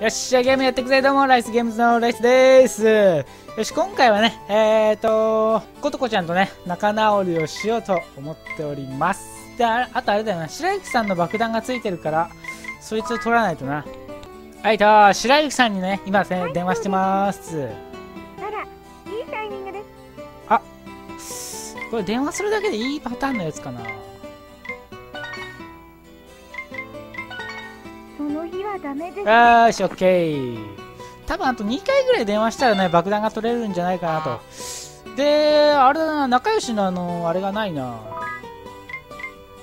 よっしゃ、ゲームやっていくぜ。どうも、ライスゲームズのライスです。よし、今回はね、えーと、ことこちゃんとね、仲直りをしようと思っております。で、ああとあれだよな、白雪さんの爆弾がついてるから、そいつを取らないとな。はいと、白雪さんにね、今ね、電話してます。あら、いいタイミングです。あ、これ電話するだけでいいパターンのやつかな。はダメです。よし、オッケー。多分あと2回ぐらい電話したらね、爆弾が取れるんじゃないかなと。で、あれだな、仲良しのあの、あれがないな。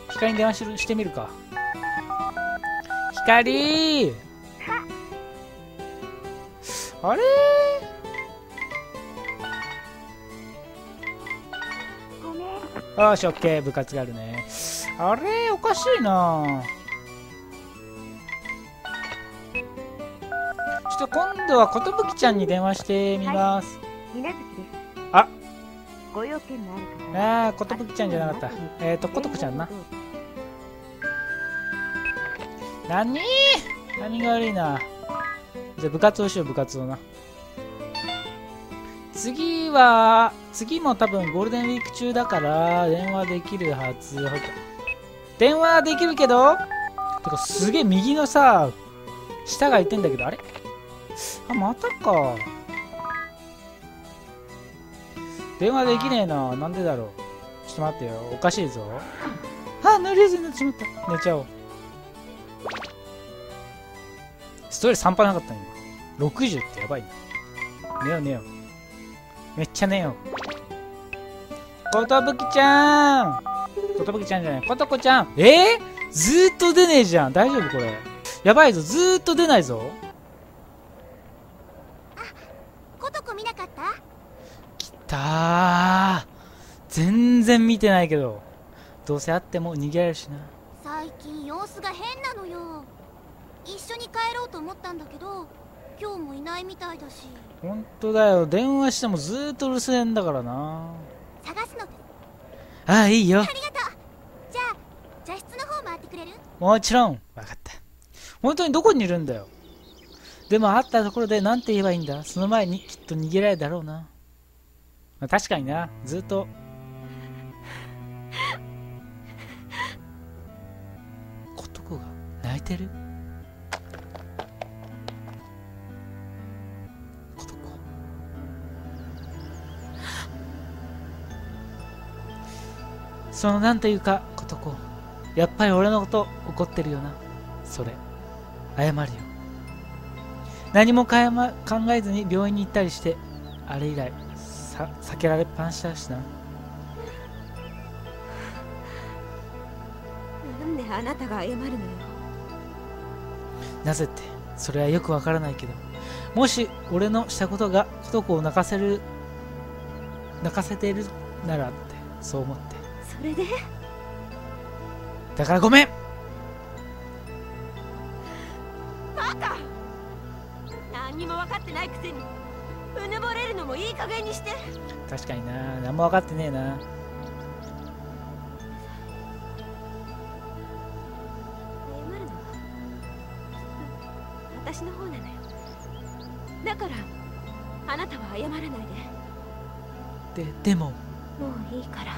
光に電話ししてみるか。光あれ？よし、オッケー、部活があるね。あれ？おかしいなちょっと今度はことぶきちゃんに電話してみます。です。あご用件があるから。ああ、ことぶきちゃんじゃなかった。えっ、ー、と、ことこちゃんな。なに何が悪いな。じゃあ部活をしよう、部活をな。次は、次も多分ゴールデンウィーク中だから電話できるはず。電話できるけど、てかすげえ右のさ、下がいてんだけど、あれ？あ、またか。電話できねえな。なんでだろう。ちょっと待ってよ。おかしいぞ。あ、乗りやすになってしまった。寝ちゃおう。ストレス半端なかった今。60ってやばいな。寝よう寝よう。めっちゃ寝よう。ことぶきちゃんことぶきちゃんじゃない。ことこちゃんえー、ずーっと出ねえじゃん。大丈夫これ。やばいぞ。ずーっと出ないぞ。た？全然見てないけど。どうせ会っても逃げられるしな。最近様子が変なのよ。一緒に帰ろうと思ったんだけど今日もいないみたいだし。本当だよ。電話してもずっと留守電だからな。探すのああいいよ。ありがとう。じゃあ茶室の方回ってくれる？もちろん。分かった。本当にどこにいるんだよでも会ったところで何て言えばいいんだ？その前にきっと逃げられるだろうな。まあ、確かにな。ずっと。ことこが泣いてる？ことこ。そのなんていうかことこ。やっぱり俺のこと怒ってるよな。それ。謝るよ。何もかや、ま、考えずに病院に行ったりしてあれ以来さ避けられっぱなしだしな。なんであなたが謝るのよ。なぜってそれはよくわからないけど。もし俺のしたことが琴子を泣かせる泣かせているならってそう思って。それで？だからごめんもいい加減にして。確かにな。何も分かってねえな。謝るのは私の方なのよ。だからあなたは謝らないで。ででも。もういいから。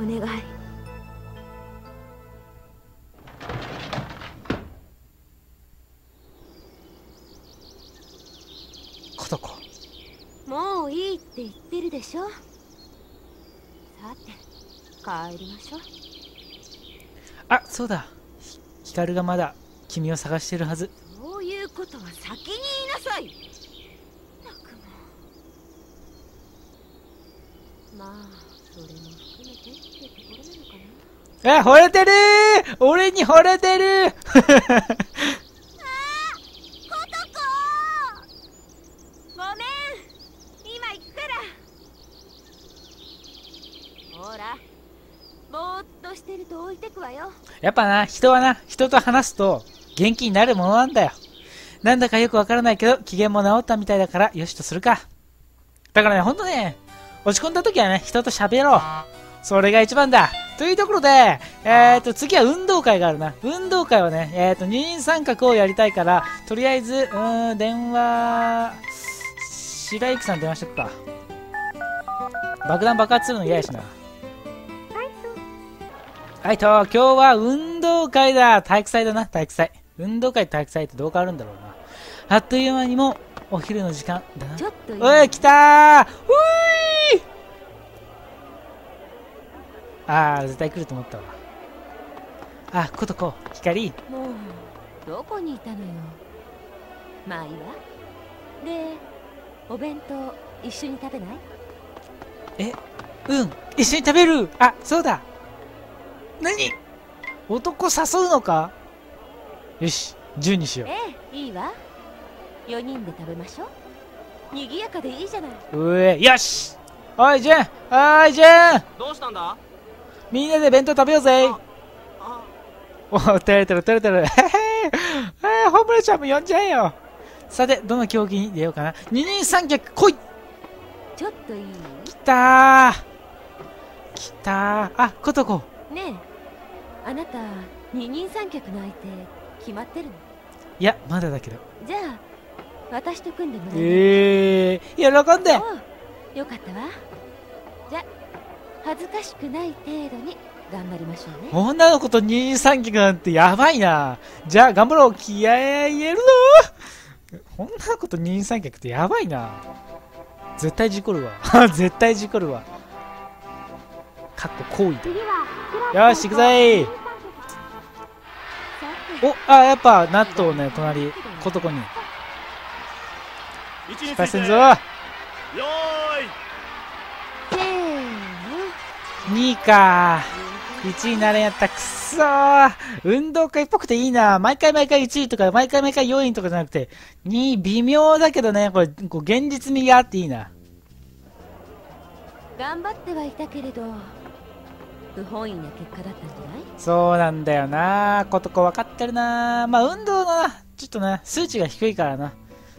お願いもういいって言ってるでしょ？さて帰りましょう。あそうだ。ヒカルがまだ君を探してるはず。そういうことは先に言いなさい。まあそれも含めてってところなのかな。え惚れてる俺に惚れてる ほらぼーっとしてると置いてくわよやっぱな人はな人と話すと元気になるものなんだよなんだかよくわからないけど機嫌も治ったみたいだからよしとするかだからねほんとね落ち込んだ時はね人と喋ろうそれが一番だというところで、えっ、と、次は運動会があるな。運動会はね、えっ、と、二人三角をやりたいから、とりあえず、うーん、電話、白雪さん電話しとくか。爆弾爆発するの嫌やしな。はいと、今日は運動会だ。体育祭だな、体育祭。運動会と体育祭ってどう変わるんだろうな。あっという間にも、お昼の時間だな。ちょっとおい、来たー。ういあー、絶対来ると思ったわ。あ、ことこ、光。もうどこにいたのよ。まあいいわ。でお弁当一緒に食べない？え、うん、一緒に食べる。あ、そうだ何？男誘うのか？よし、10にしよええいいわ。4人で食べましょう。賑やかでいいじゃない。ううえ、よし。おい、ジェン。おい、ジェン。どうしたんだ？みんなで弁当食べようぜ。あお照れてる照れてる。へへ。えー、ホムラちゃんも呼んじゃえよ。さて、どの競技に出ようかな。二人三脚来い。ちょっといい？来たー。来たー。あ、ことこ。ねえあなた二人三脚の相手決まってるの？いや、まだだけどじゃあ私と組んでもらえるえー、喜んでよかったわじゃ恥ずかしくない程度に頑張りましょうね女の子と二人三脚なんてやばいな。じゃあ頑張ろう。気合入れるぞ女の子と二人三脚ってやばいな。絶対事故るわ。絶対事故るわ。かっこ行為で。よし、行くぜお、あ、やっぱ、納豆ね、隣、ことこに。位置について返せんぞ。よーいせーの2位か。1位になれんやった。くっそー。運動会っぽくていいな。毎回毎回1位とか、毎回毎回4位とかじゃなくて、2位微妙だけどね、これ、こう現実味があっていいな。頑張ってはいたけれど不本意な結果だったんじゃない？そうなんだよな。ことこ分かってるな。まあ、運動のな、ちょっとね、数値が低いからな。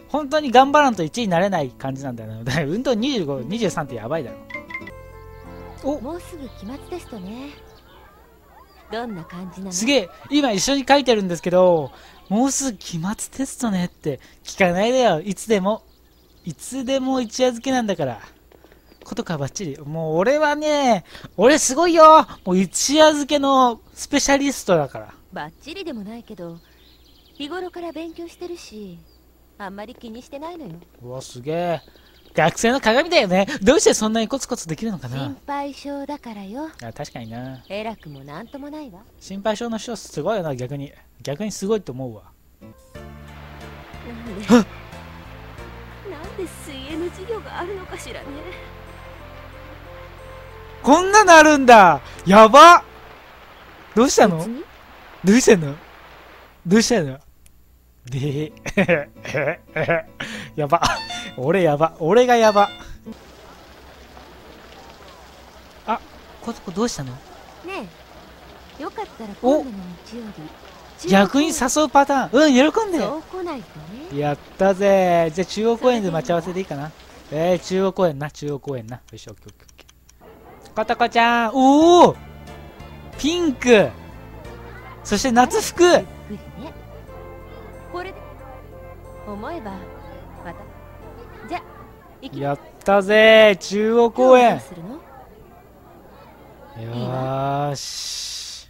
本当に頑張らんと1位になれない感じなんだよな。運動25、23ってやばいだろ。おもうすぐ期末テストねどんな感じなの？すげえ、今一緒に書いてるんですけど、もうすぐ期末テストねって聞かないでよ。いつでも。いつでも一夜漬けなんだから。ことかばっちり。もう俺はね、俺すごいよもう一夜漬けのスペシャリストだから。バッチリでもないけど日頃から勉強してるしあんまり気にしてないのようわ、すげえ。学生の鏡だよね。どうしてそんなにコツコツできるのかな心配性だからよあ確かにな。偉くもなんともないわ心配性の人すごいよな、逆に。逆にすごいと思うわ。なんでなんで水泳の授業があるのかしらねこんなのあるんだやばどうしたの？どうしたの？どうしたので、やば。俺やば。俺がやば。あ、ここどうしたの？ねえよかったら今度の日曜日逆に誘うパターン。うん、喜んで。ねやったぜ。じゃあ中央公園で待ち合わせでいいかな。えー、中央公園な、中央公園な。よし、オッケーオッケー。コトコちゃん、おおピンク。そして夏服。これで。思えばまた。じゃやったぜ。中央公園。よーし。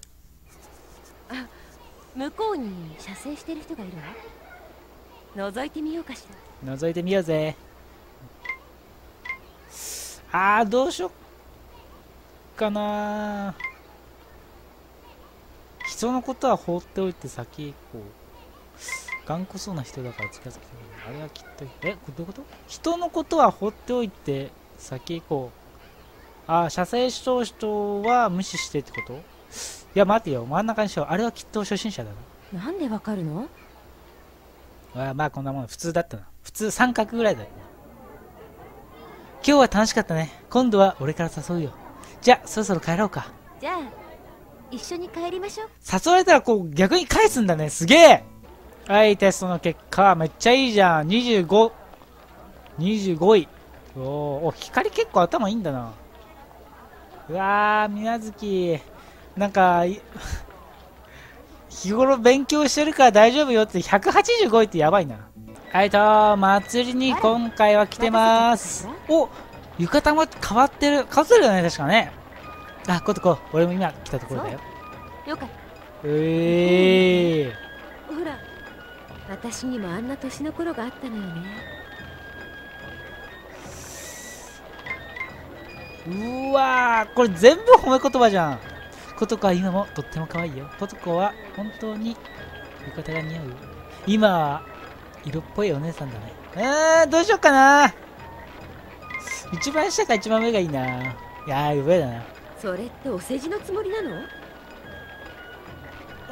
向こうに射精してる人がいるわ。覗いてみようかしら。覗いてみようぜ。あー、どうしよっかな人のことは放っておいて先へ行こう。頑固そうな人だから近づけてみる。あれはきっと、え、これどういうこと？人のことは放っておいて先へ行こう。あー、射精しとう人は無視してってこと？いや、待てよ。真ん中にしよう。あれはきっと初心者だな。なんでわかるの？あまあこんなもん普通だったな普通三角ぐらいだよ今日は楽しかったね今度は俺から誘うよじゃあそろそろ帰ろうか。じゃあ一緒に帰りましょう。誘われたらこう逆に返すんだね。すげえ。はいテストの結果めっちゃいいじゃん。25 25位。おーお光結構頭いいんだな。うわー水無月。なんか、い日頃勉強してるから大丈夫よって185位ってやばいな。はいと、祭りに今回は来てます。お浴衣も変わってる。変わってるよね、確かね。あ、こうとこう。俺も今来たところだよ。よかっええたほら私にもあんな年の頃があったのよねー。うわー、これ全部褒め言葉じゃん。ことこは今もとっても可愛いよ。ことこは本当に浴衣が似合う。今は色っぽいお姉さんだね。えー、どうしようかな。一番下か一番上がいいな。いやー、上だな。それってお世辞のつもりなの？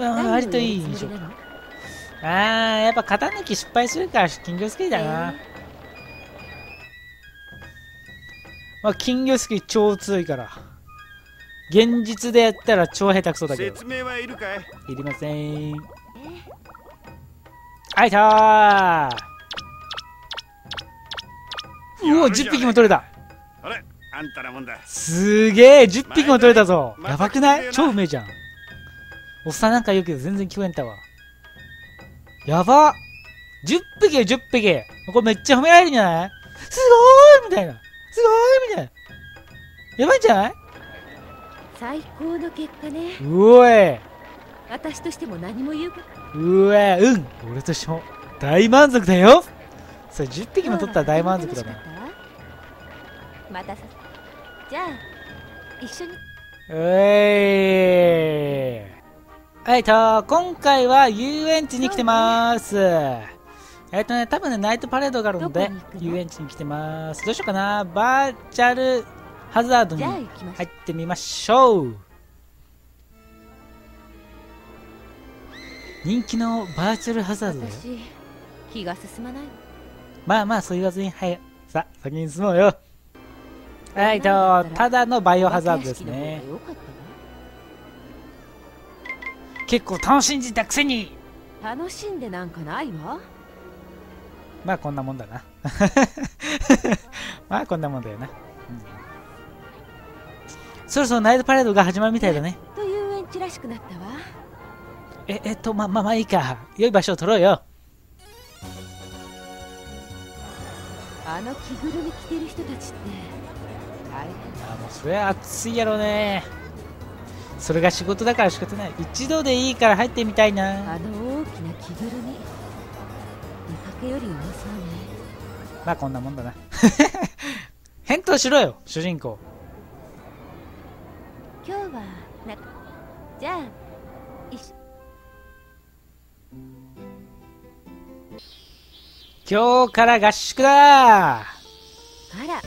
うん、割といい印象あー、やっぱ型抜き失敗するから金魚すきだな。まあ、金魚すき超強いから。現実でやったら超下手くそだけど。説明はいるかい？いりません。あいたーうお、10匹も取れた。あれ？あんたらもんだすげえ、10匹も取れたぞ。やばくない？超うめえじゃん。おっさんなんか言うけど全然聞こえんたわ。やば !10 匹よ、10匹。これめっちゃ褒められるんじゃない？すごーいみたいな。すごーいみたいな。やばいんじゃない？最高の結果ねうおい。私としても何も言うことうえ、うん。俺としても大満足だよ。それ10匹も取ったら大満足だな。またさじゃあ一緒にうえー。はいと、今回は遊園地に来てます。えっとね、多分ね、ナイトパレードがあるので遊園地に来てます。どうしようかな。バーチャルハザードに入ってみましょう。人気のバーチャルハザードだよ。私気が進まない。わまあまあ、そう言わずに、はい。さあ、先に進もうよ。はいと、ただのバイオハザードですね。結構楽しんでたくせに。わ楽しんでなんかないわまあこんなもんだな。まあこんなもんだよな。うんそろそろナイトパレードが始まるみたいだね。と遊園地らしくなったわえ、えっと、ま、まあまあいいか。良い場所を取ろうよ。あの着ぐるみ着てる人たちって大変あもうそれは暑いやろね。それが仕事だから仕方ない。一度でいいから入ってみたいな。あの大きな着ぐるみ見かけよりうまそうねまあこんなもんだな。返答しろよ、主人公。今日はなじゃあ一緒今日から合宿だあら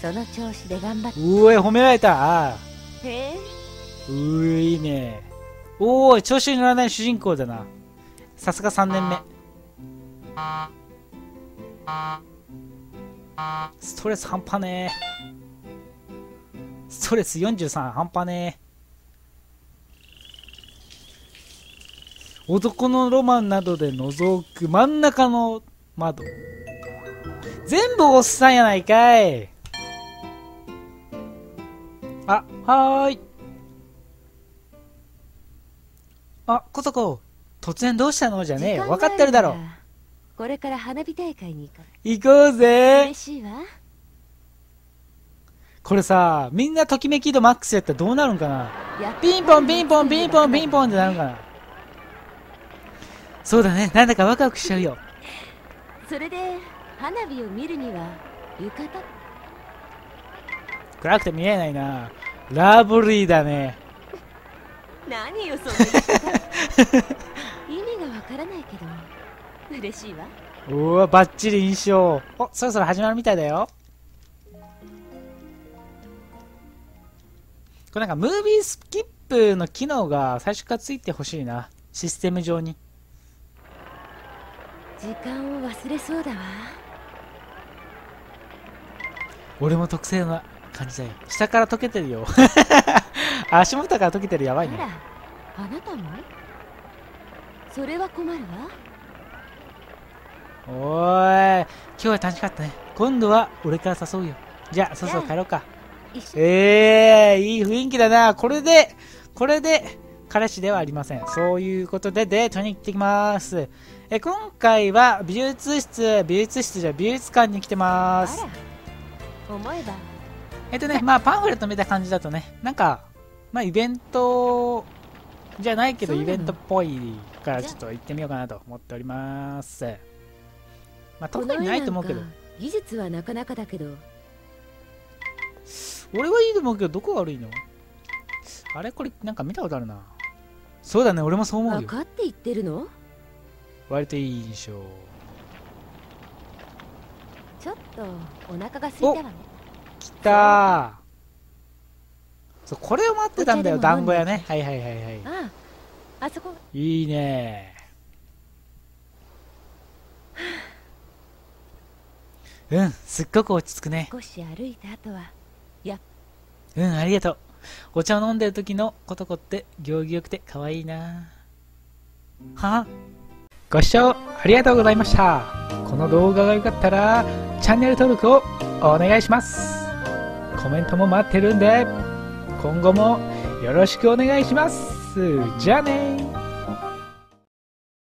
その調子で頑張ってうえ、褒められた？あへえーうえ、いいね。おーい、調子に乗らない主人公だな。さすが3年目。ストレス半端ねえ。ストレス43半端ねえ。男のロマンなどで覗く真ん中の窓。全部おっさんやないかい。あ、はーい。あ、コトコ、突然どうしたの？じゃねえよ。分かってるだろ。これから花火大会に行か行こうぜ嬉しいわこれさ、みんなときめき度マックスやったらどうなるんかな？ピンポンピンポンピンポンピンポンってなるんかな？そうだね。なんだかワクワクしちゃうよ。それで花火を見るには浴衣？暗くて見えないな。ラブリーだね。何よその意味がわからないけど嬉しいわうわ、バッチリ印象。お、そろそろ始まるみたいだよ。これなんかムービースキップの機能が最初からついてほしいな。システム上に。時間を忘れそうだわ俺も特製な感じだよ。下から溶けてるよ。足元から溶けてるやばいね。あなたも？それは困るわおーい、今日は楽しかったね。今度は俺から誘うよ。じゃあ、そろそろ帰ろうか。ええいい雰囲気だな。これで、これで、彼氏ではありません。そういうことでデートに行ってきます。え、今回は美術室、美術室じゃ美術館に来てまあす。えばえっとね、まあパンフレット見た感じだとね、なんか、まあイベントじゃないけどイベントっぽいからちょっと行ってみようかなと思っております。まあ特にないと思うけど技術はなかなかだけど俺はいいと思うけどどこが悪いの？あれ？これなんか見たことあるな。そうだね、俺もそう思うよ。分かって言ってるの？割といい印象。ちょっとお腹が空いたわねきたーそう、これを待ってたんだよ、団子屋ね。はいはいはいはい。あああそこいいねうん、すっごく落ち着くね。少し歩いた後はやうん、ありがとう。お茶を飲んでる時のコトコって行儀よくて可愛いなはご視聴ありがとうございました。この動画が良かったらチャンネル登録をお願いします。コメントも待ってるんで今後もよろしくお願いします。じゃあね